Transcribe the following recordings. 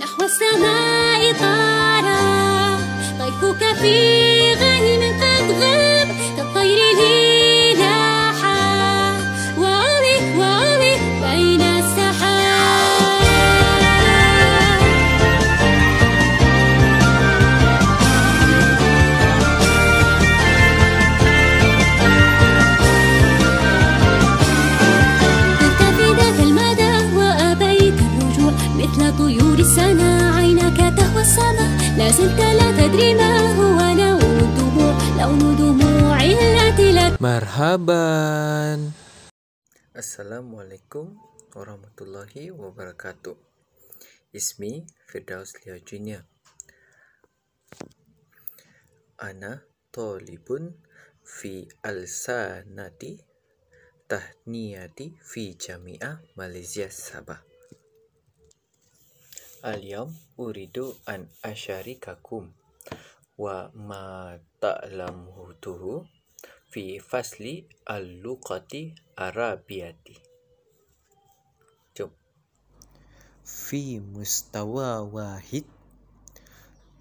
نحو السماء طارا طيفك في Marhaban. Assalamualaikum warahmatullahi wabarakatuh. Ismi Firdaus Leo Junior. Ana talibun fi al-sanati tahniyati fi jami'ah Malaysia Sabah. Al-yawm uridu an asharikakum wa ma ta'lamuhu fi fasli al-luqati arabiyati. Jom. Fi mustawa wahid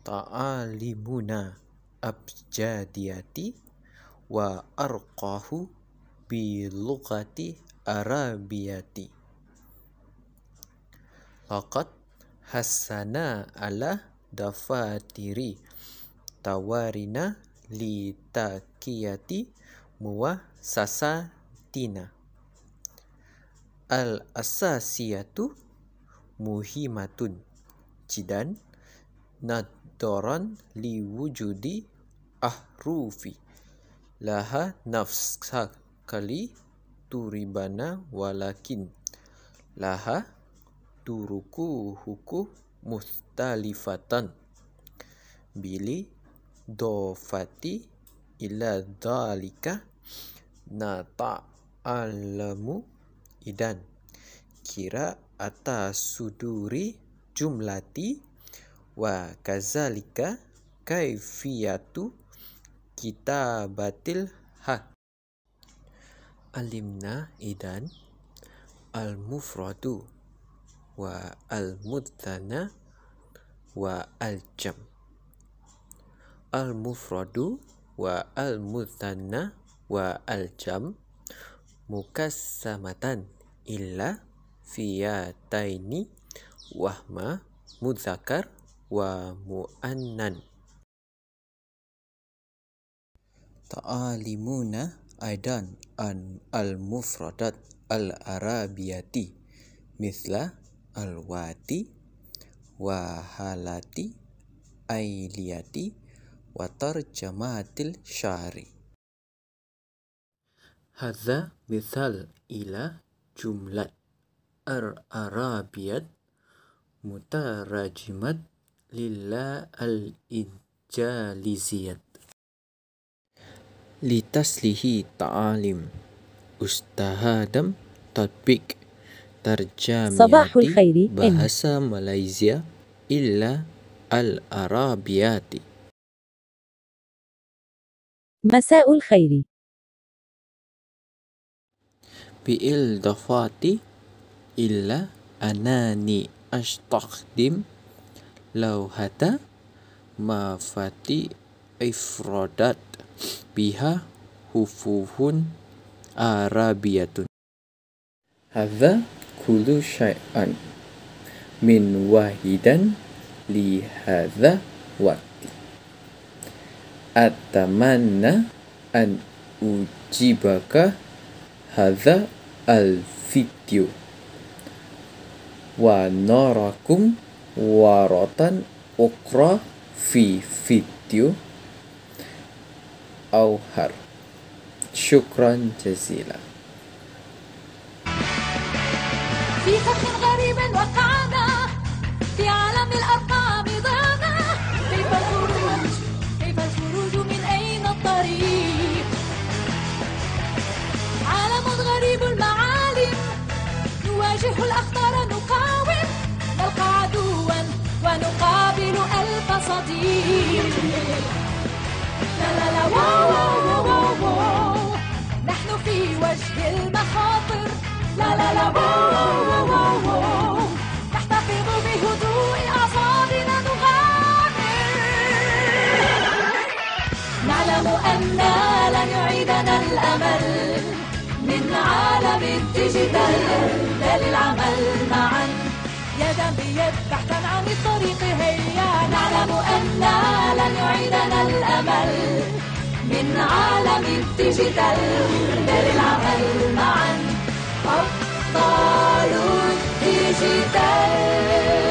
ta'alimuna abjadiyati wa arqahu bi lughati arabiyati. Laqad hassana ala dafatiri tawarina li takiyati muwassasatina. Al-asasiyatu muhimatun jidan naddaran li wujudi ahrufi laha nafsakali turibana walakin laha turuku huku mustalifatan bili dofati ila dhalika na ta'alamu idan kira atas suduri jumlati. Wa kazalika kaifiyatu kitabatil hak alimna idan al-mufradu wa al-mudhana wa al-jam al-mufradu wa al-mudhana wa al-jam mukassamatan illa fiyataini wahma mudzakkar wa muannan. Ta'alimuna aidan an al-mufradat al-arabiyati mithla al-wati wa halati ailiyati wa tarjamatil syari Hadza mithal ila jumlat ar-arabiyat mutarajimat lilla al-injaliziyat litaslihi ta'alim ustahadam tatbik tarjamiyati Sabahul khairi, N. bahasa Malaysia illa al-arabiyati مساء الخير. بالإضافة إلى أنني أستخدم لوحة مفاتي إفرادات بها حفوف عربية هذا كل شيء من واحد لهذا وقت. atamanna an ujibaka hadza al-video wa narakum waratan ukra fi video auhar syukran jazilan في فخ غريب وقعنا الديجيتال للعمل معا يدا بيد بحثا عن الطريق هيا نعلم أننا لن يعيدنا الأمل من عالم الديجيتال للعمل معا. Digital